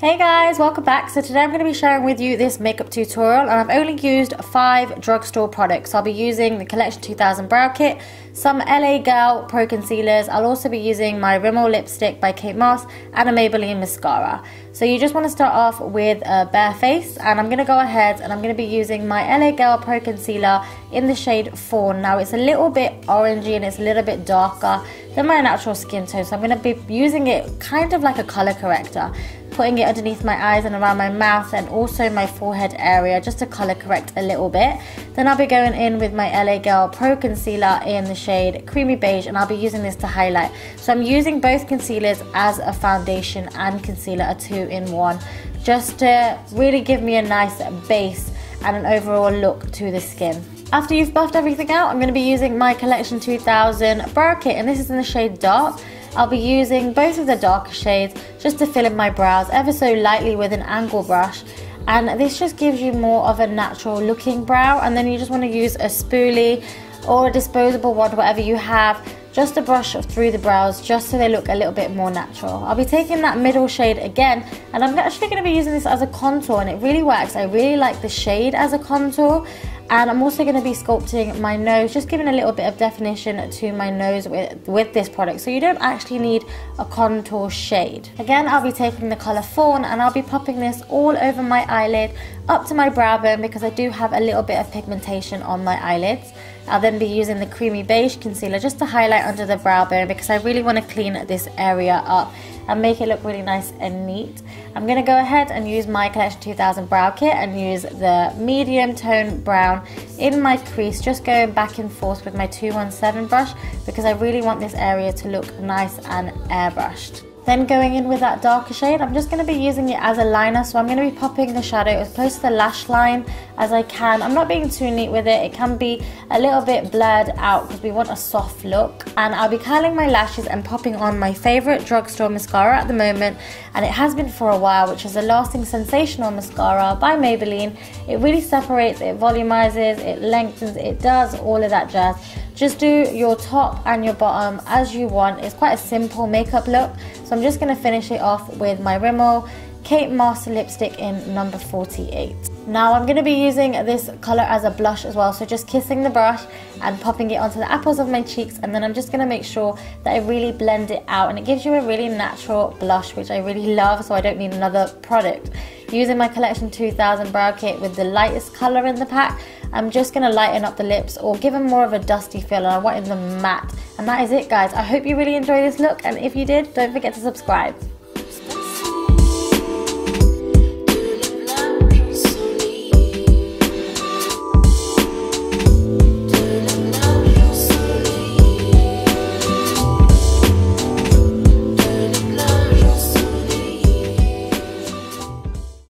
Hey guys, welcome back. So today I'm going to be sharing with you this makeup tutorial and I've only used five drugstore products. I'll be using the Collection 2000 Brow Kit, some LA Girl Pro Concealers. I'll also be using my Rimmel Lipstick by Kate Moss and a Maybelline Mascara. So you just want to start off with a bare face and I'm going to go ahead and I'm going to be using my LA Girl Pro Concealer in the shade Fawn. Now it's a little bit orangey and it's a little bit darker than my natural skin tone. So I'm going to be using it kind of like a color corrector putting it underneath my eyes and around my mouth and also my forehead area just to color correct a little bit. Then I'll be going in with my LA Girl Pro Concealer in the shade Creamy Beige and I'll be using this to highlight. So I'm using both concealers as a foundation and concealer, a two in one, just to really give me a nice base and an overall look to the skin. After you've buffed everything out, I'm going to be using my Collection 2000 Brow Kit and this is in the shade Dark. I'll be using both of the darker shades just to fill in my brows ever so lightly with an angle brush and this just gives you more of a natural looking brow and then you just want to use a spoolie or a disposable one whatever you have just to brush through the brows just so they look a little bit more natural. I'll be taking that middle shade again and I'm actually going to be using this as a contour and it really works. I really like the shade as a contour and I'm also going to be sculpting my nose just giving a little bit of definition to my nose with, with this product so you don't actually need a contour shade. Again I'll be taking the colour Fawn and I'll be popping this all over my eyelid up to my brow bone because I do have a little bit of pigmentation on my eyelids. I'll then be using the creamy beige concealer just to highlight under the brow bone because I really want to clean this area up and make it look really nice and neat. I'm going to go ahead and use my Collection 2000 Brow Kit and use the medium tone brown in my crease, just going back and forth with my 217 brush because I really want this area to look nice and airbrushed. Then going in with that darker shade, I'm just going to be using it as a liner. So I'm going to be popping the shadow as close to the lash line as I can. I'm not being too neat with it. It can be a little bit blurred out because we want a soft look. And I'll be curling my lashes and popping on my favourite drugstore mascara at the moment. And it has been for a while, which is a Lash Sensational Mascara by Maybelline. It really separates, it volumizes, it lengthens, it does all of that jazz. Just do your top and your bottom as you want. It's quite a simple makeup look. So I'm just going to finish it off with my Rimmel Kate Moss lipstick in number 48. Now I'm going to be using this colour as a blush as well. So just kissing the brush and popping it onto the apples of my cheeks. And then I'm just going to make sure that I really blend it out. And it gives you a really natural blush, which I really love. So I don't need another product. Using my Collection 2000 Brow Kit with the lightest colour in the pack. I'm just going to lighten up the lips or give them more of a dusty feel and I want them matte. And that is it guys. I hope you really enjoy this look and if you did, don't forget to subscribe.